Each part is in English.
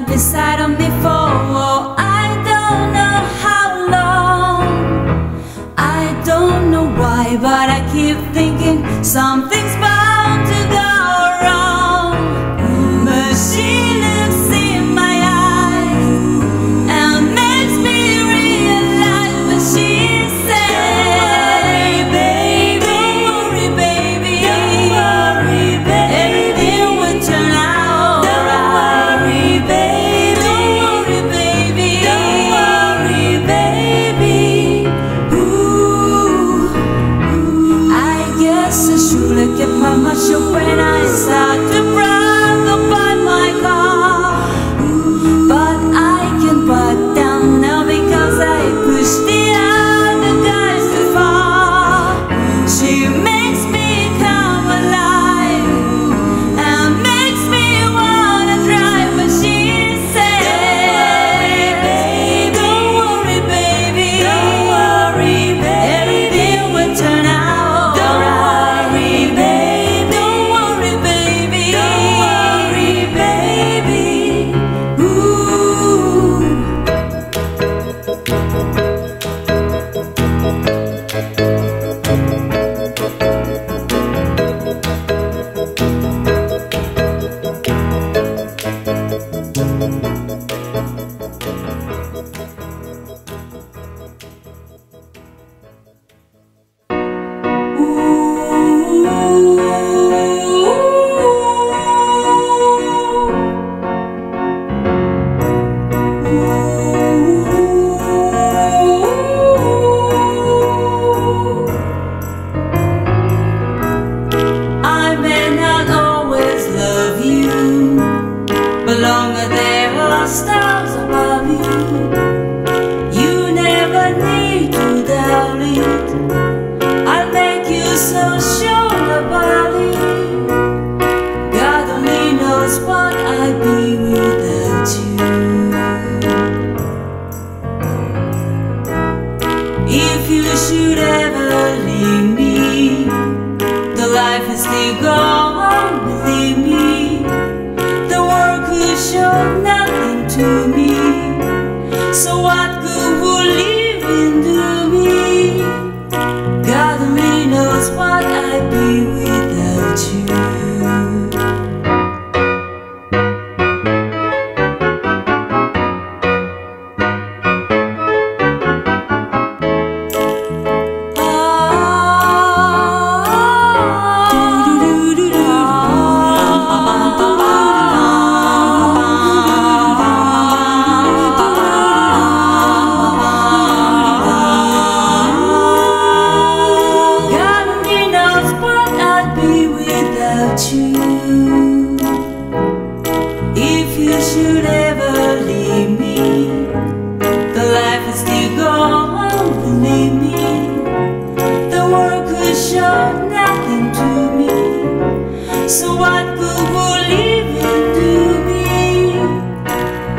beside of me for I don't know how long. I don't know why, but I keep thinking something's knows what I'd be without you. If you should ever leave me, the life is still gone, believe me. The world could show nothing to me. So what good would living do me? God only knows what I'd be should ever leave me, the life is still gone, believe me. The world could show nothing to me. So what good would living do me?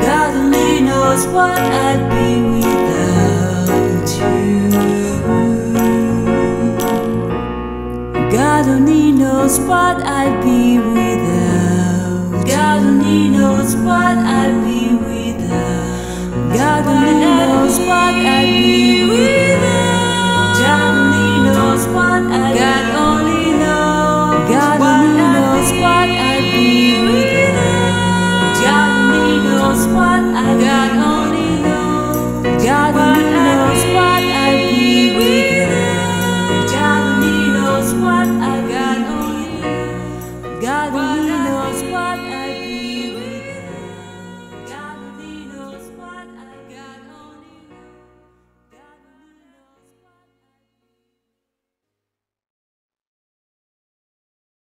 God only knows what I'd be without you. God only knows what I'd be